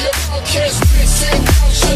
Your outcast bitch ain't out.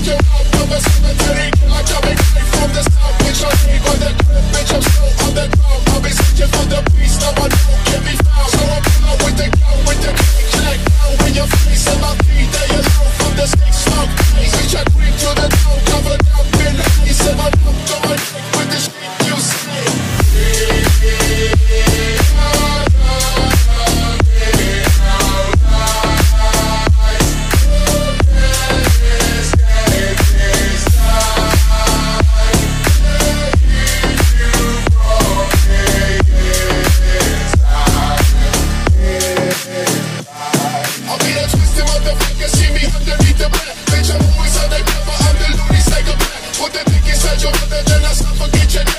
Bitch, I'm always on that cover. I'm the loony psychopath. Put that dick inside your mother, then I suffocate your